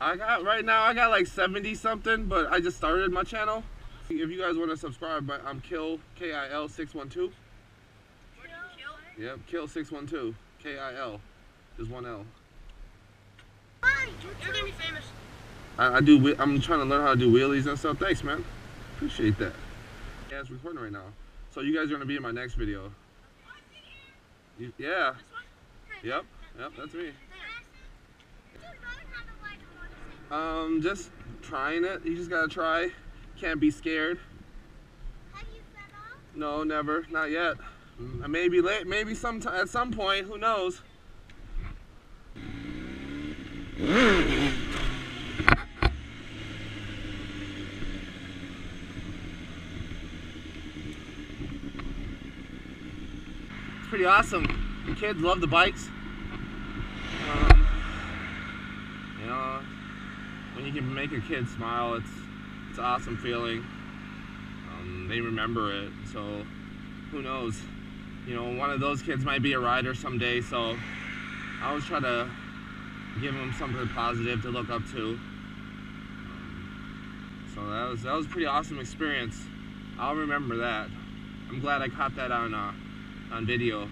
I got right now. I got like 70 something, but I just started my channel. If you guys want to subscribe, but I'm Kill K I L 612. Yep, Kill 612. K I L. Just one L. You're gonna be famous. I, I do. I'm trying to learn how to do wheelies and stuff. Thanks, man. Appreciate that. Yeah, it's recording right now. So you guys are gonna be in my next video. You- yeah. Yep. Yep. That's me. Um, just trying it. You just gotta try. Can't be scared. How you settle? No, never. Not yet. Mm, Maybe late. Maybe sometime at some point. Who knows? It's pretty awesome. The kids love the bikes. Um, you know, when you can make a kid smile, it's it's an awesome feeling. Um, they remember it, so who knows? You know, one of those kids might be a rider someday. So I always try to give them something positive to look up to. Um, so that was that was pretty awesome experience. I'll remember that. I'm glad I caught that on uh, on video.